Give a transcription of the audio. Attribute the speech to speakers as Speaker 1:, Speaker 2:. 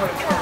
Speaker 1: Hardcore.